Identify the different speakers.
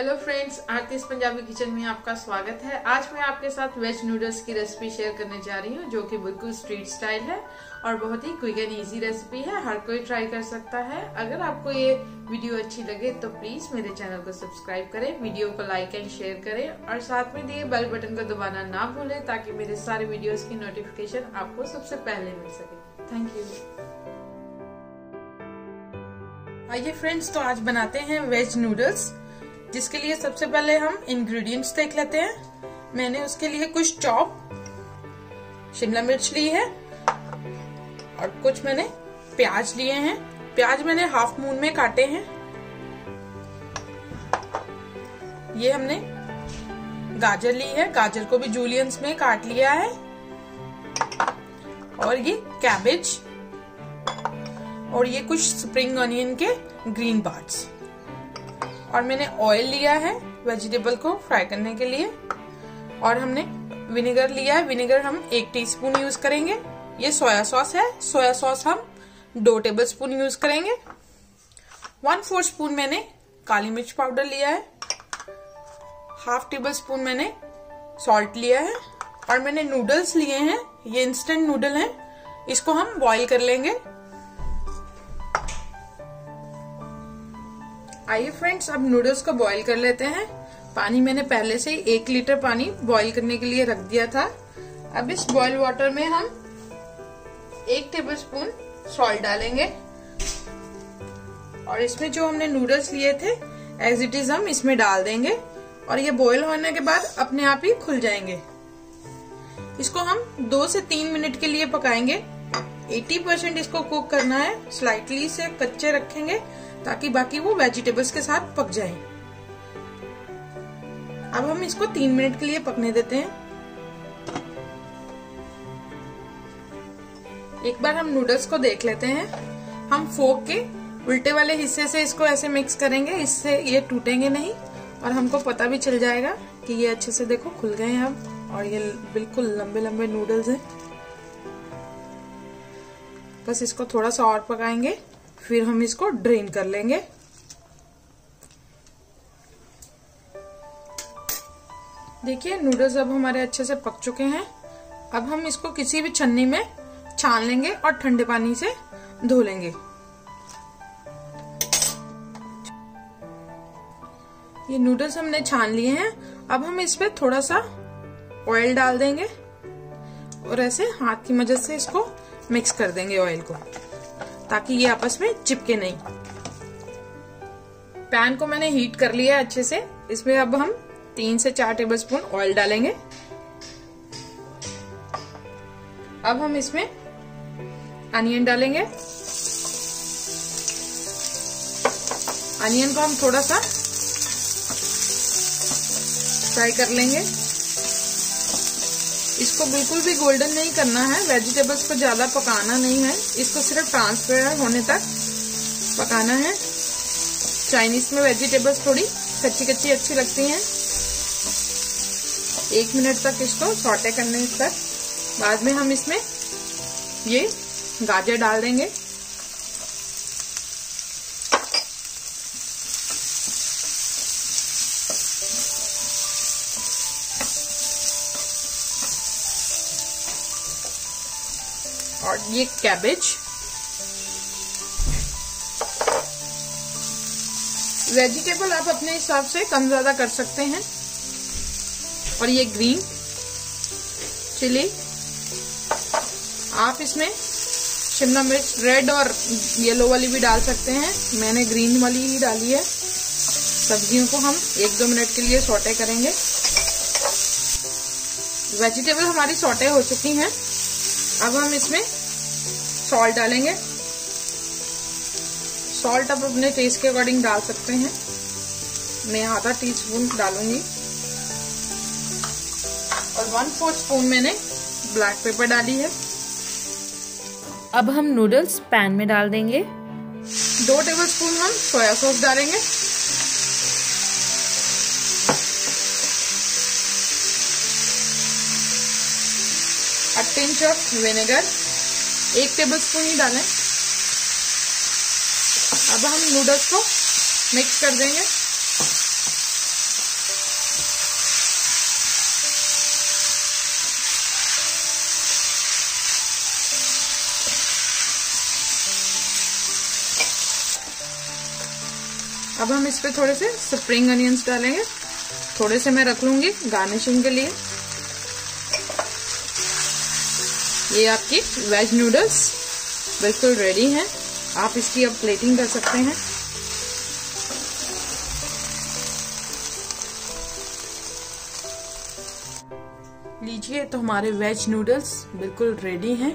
Speaker 1: Hello friends Aarti's Punjabi kitchen में आपका स्वागत है। आज मैं आपके साथ वेज नूडल्स की रेसिपी शेयर करने जा रही हूँ, जो कि बिल्कुल स्ट्रीट स्टाइल है और बहुत ही क्विक एंड इजी रेसिपी है। हर कोई ट्राई कर सकता है। अगर आपको ये वीडियो अच्छी लगे तो प्लीज़ मेरे चैनल को सब्सक्राइब करें वीडियो को लाइक एंड शेयर करें और साथ में दिए बेल बटन को दबाना ना भूलें, ताकि मेरे सारे वीडियो की नोटिफिकेशन आपको सबसे पहले मिल सके। थैंक यू आइए फ्रेंड्स तो आज बनाते हैं वेज नूडल्स जिसके लिए सबसे पहले हम इंग्रेडिएंट्स देख लेते हैं। मैंने उसके लिए कुछ चॉप, शिमला मिर्च ली है और कुछ मैंने प्याज लिए हैं। प्याज मैंने हाफ़ मून में काटे हैं। ये हमने गाजर ली है। गाजर को भी जूलियंस में काट लिया है। और ये कैबेज और ये कुछ स्प्रिंग ऑनियन के ग्रीन पार्ट्स और मैंने ऑयल लिया है वेजिटेबल को फ्राई करने के लिए। और हमने विनेगर लिया है। विनेगर हम एक टीस्पून यूज़ करेंगे। ये सोया सॉस है। सोया सॉस हम दो टेबल स्पून यूज़ करेंगे। वन फोर स्पून मैंने काली मिर्च पाउडर लिया है। हाफ़ टेबल स्पून मैंने सॉल्ट लिया है। और मैंने नूडल्स लिए हैं। ये इंस्टेंट नूडल हैं। इसको हम बॉईल कर लेंगे। आइए फ्रेंड्स अब नूडल्स को बॉईल कर लेते हैं। पानी मैंने पहले से ही एक लीटर पानी बॉईल करने के लिए रख दिया था। अब इस बॉयल वाटर में हम एक टेबल स्पून सॉल्ट डालेंगे। और इसमें जो हमने नूडल्स लिए थे एज इट इज़ हम इसमें डाल देंगे। और ये बॉईल होने के बाद अपने आप ही खुल जाएँगे। इसको हम दो से तीन मिनट के लिए पकाएँगे। 80 परसेंट इसको कुक करना है। स्लाइटली से कच्चे रखेंगे। ताकि बाकी वो वेजिटेबल्स के साथ पक जाए। अब हम इसको तीन मिनट के लिए पकने देते हैं। एक बार हम नूडल्स को देख लेते हैं। हम फोक के उल्टे वाले हिस्से से इसको ऐसे मिक्स करेंगे, इससे ये टूटेंगे नहीं और हमको पता भी चल जाएगा कि ये अच्छे से देखो खुल गए हैं अब और ये बिल्कुल लंबे लंबे नूडल्स हैं। बस इसको थोड़ा सा और पकाएँगे। फिर हम इसको ड्रेन कर लेंगे। देखिए नूडल्स अब हमारे अच्छे से पक चुके हैं। अब हम इसको किसी भी छन्नी में छान लेंगे और ठंडे पानी से धो लेंगे। ये नूडल्स हमने छान लिए हैं। अब हम इस पे थोड़ा सा ऑयल डाल देंगे और ऐसे हाथ की मदद से इसको मिक्स कर देंगे ऑयल को। ताकि ये आपस में चिपके नहीं। पैन को मैंने हीट कर लिया अच्छे से। इसमें अब हम तीन से चार टेबल स्पून ऑयल डालेंगे। अब हम इसमें अनियन डालेंगे। अनियन को हम थोड़ा सा फ्राई कर लेंगे। इसको बिल्कुल भी गोल्डन नहीं करना है। वेजिटेबल्स को ज़्यादा पकाना नहीं है। इसको सिर्फ़ ट्रांसपेरेंट होने तक पकाना है। चाइनीज़ में वेजिटेबल्स थोड़ी कच्ची कच्ची अच्छी लगती हैं। एक मिनट तक इसको सॉटे करने तक। बाद में हम इसमें ये गाजर डाल देंगे। और ये कैबेज वेजिटेबल आप अपने हिसाब से कम ज़्यादा कर सकते हैं। और ये ग्रीन चिली आप इसमें शिमला मिर्च रेड और येलो वाली भी डाल सकते हैं। मैंने ग्रीन वाली ही डाली है। सब्जियों को हम एक दो मिनट के लिए सोटे करेंगे। वेजिटेबल हमारी सोटे हो चुकी हैं। अब हम इसमें सॉल्ट डालेंगे। सॉल्ट आप अपने टेस्ट के अकॉर्डिंग डाल सकते हैं। मैं आधा टी स्पून डालूँगी। और वन फोर्थ स्पून मैंने ब्लैक पेपर डाली है।
Speaker 2: अब हम नूडल्स पैन में डाल देंगे।
Speaker 1: दो टेबल स्पून हम सोया सॉस डालेंगे। अ पिंच ऑफ़ विनेगर एक टेबल स्पून ही डालें अब हम नूडल्स को मिक्स कर देंगे अब हम इस पे थोड़े से स्प्रिंग अनियंस डालेंगे। थोड़े से मैं रख लूँगी गार्निशिंग के लिए। ये आपकी वेज नूडल्स बिल्कुल रेडी हैं। आप इसकी अब प्लेटिंग कर सकते हैं। लीजिए तो हमारे वेज नूडल्स बिल्कुल रेडी हैं।